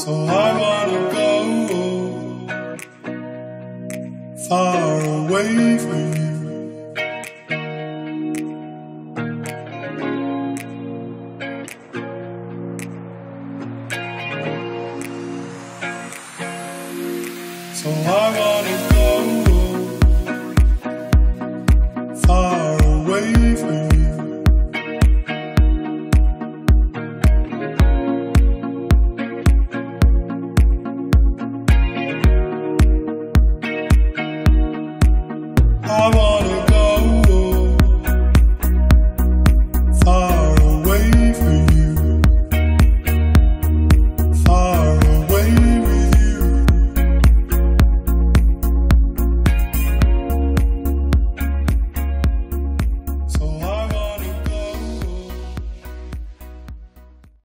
So I wanna go far away from you. So I want